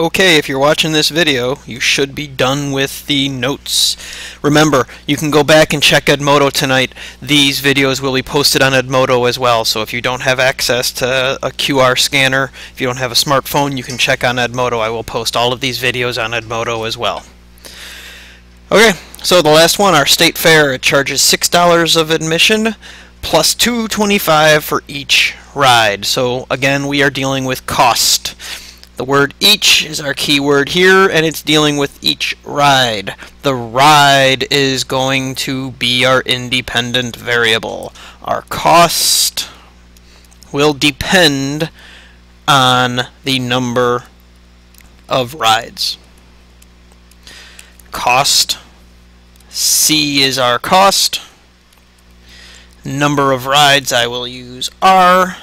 Okay, if you're watching this video, you should be done with the notes. Remember, you can go back and check Edmodo tonight. These videos will be posted on Edmodo as well, so if you don't have access to a QR scanner, if you don't have a smartphone, you can check on Edmodo. I will post all of these videos on Edmodo as well. Okay, so the last one, our state fair, it charges $6 of admission plus 225 for each ride. So again, we are dealing with cost. The word each is our keyword here, and it's dealing with each ride. The ride is going to be our independent variable. Our cost will depend on the number of rides. Cost, C is our cost. Number of rides, I will use R.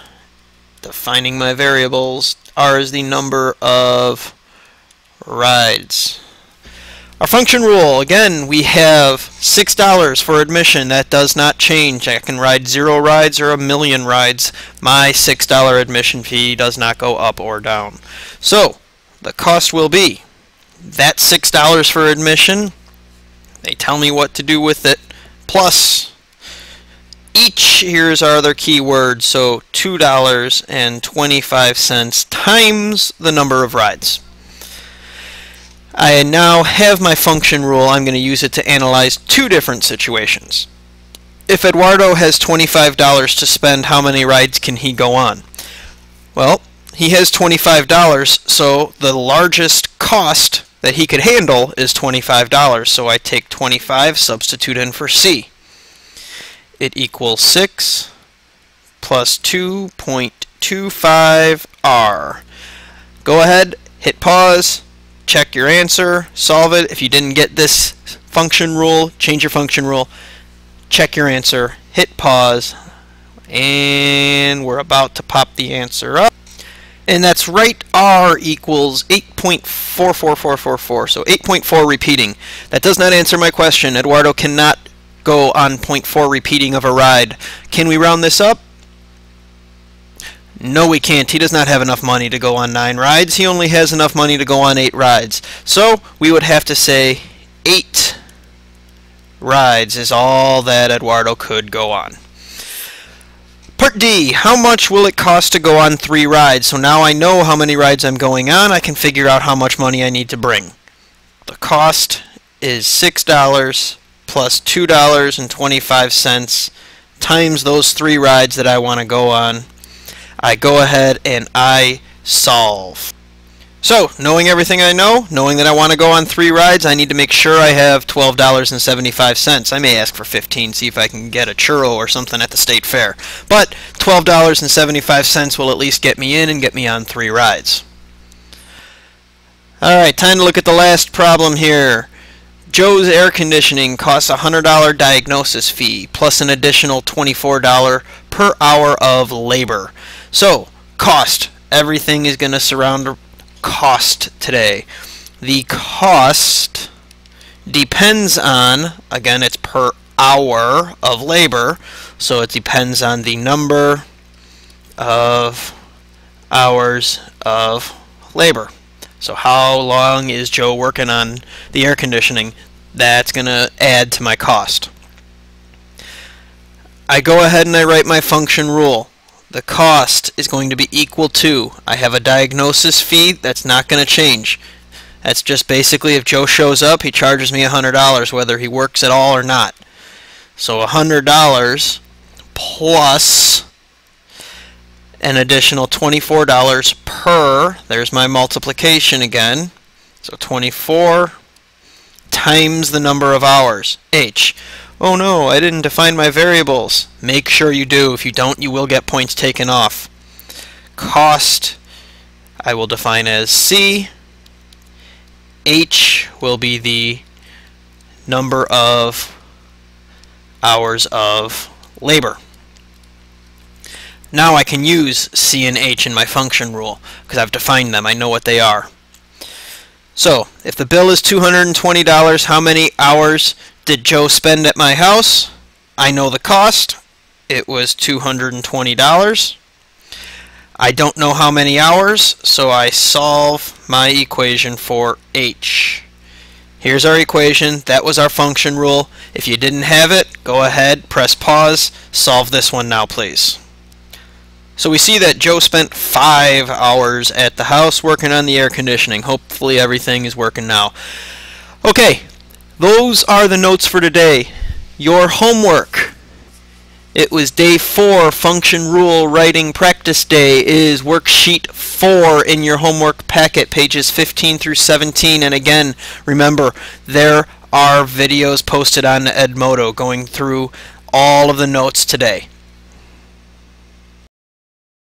Defining my variables, R is the number of rides. Our function rule, again, we have $6 for admission. That does not change. I can ride zero rides or a million rides. My $6 admission fee does not go up or down. So, the cost will be that $6 for admission. They tell me what to do with it. Plus, each, here's our other keyword, so $2.25 times the number of rides. I now have my function rule. I'm going to use it to analyze two different situations. If Eduardo has $25 to spend, how many rides can he go on? Well, he has $25, so the largest cost that he could handle is $25. So I take 25, substitute in for C it equals 6 plus 2.25r. Go ahead, hit pause, check your answer, solve it. If you didn't get this function rule, change your function rule, check your answer, hit pause, and we're about to pop the answer up. And that's right R equals 8.44444, so 8.4 repeating. That does not answer my question. Eduardo cannot go on point four repeating of a ride. Can we round this up? No, we can't. He does not have enough money to go on nine rides. He only has enough money to go on eight rides. So we would have to say eight rides is all that Eduardo could go on. Part D, how much will it cost to go on three rides? So now I know how many rides I'm going on. I can figure out how much money I need to bring. The cost is $6 plus $2.25 times those three rides that I want to go on. I go ahead and I solve. So, knowing everything I know, knowing that I want to go on three rides, I need to make sure I have $12.75. I may ask for 15 see if I can get a churro or something at the state fair. But $12.75 will at least get me in and get me on three rides. Alright, time to look at the last problem here. Joe's air conditioning costs a $100 diagnosis fee plus an additional $24 per hour of labor. So, cost. Everything is going to surround cost today. The cost depends on, again, it's per hour of labor, so it depends on the number of hours of labor. So how long is Joe working on the air conditioning? That's going to add to my cost. I go ahead and I write my function rule. The cost is going to be equal to, I have a diagnosis fee, that's not going to change. That's just basically if Joe shows up, he charges me $100 whether he works at all or not. So $100 plus an additional $24 per, there's my multiplication again, so 24 times the number of hours, h. Oh no, I didn't define my variables. Make sure you do. If you don't, you will get points taken off. Cost, I will define as C. H will be the number of hours of labor. Now I can use C and H in my function rule because I've defined them. I know what they are. So, if the bill is $220, how many hours did Joe spend at my house? I know the cost. It was $220. I don't know how many hours, so I solve my equation for h. Here's our equation. That was our function rule. If you didn't have it, go ahead, press pause, solve this one now, please. So we see that Joe spent five hours at the house working on the air conditioning. Hopefully everything is working now. Okay, those are the notes for today. Your homework. It was day four, function rule writing practice day is worksheet four in your homework packet, pages 15 through 17. And again, remember, there are videos posted on Edmodo going through all of the notes today.